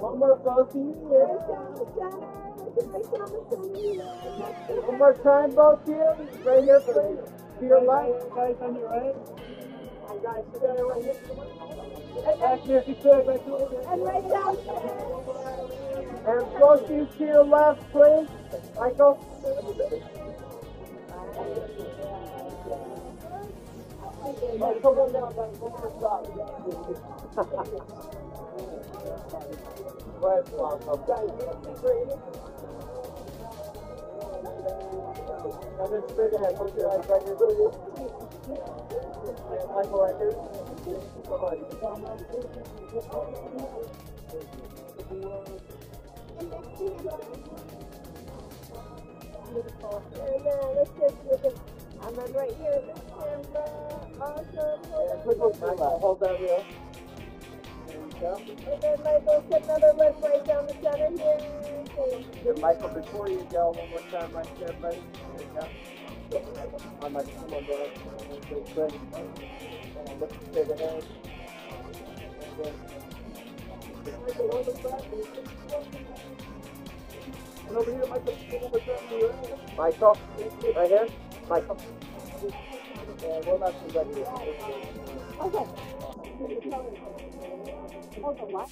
One more both of you. Right down the center. Look right down the center. One more time, both of you. Right here, please. To your left. Guys on your right. Guys, together right here. Back here if you could. Back here. And right down. And both of you to your left, please. Michael. Come on down, guys. One more stop. I'm right here. Awesome. Hold that wheel. And then Michael, put another look right down the center here. Okay. Michael, before you go, one more time, right there, buddy. There you go. On my come on, bro. Good. And look straight ahead. Then- Michael, hold it back. And over here, Michael, to your right. Michael, right here. Michael. And we'll not right here. Okay. 这个漂亮怎么。玩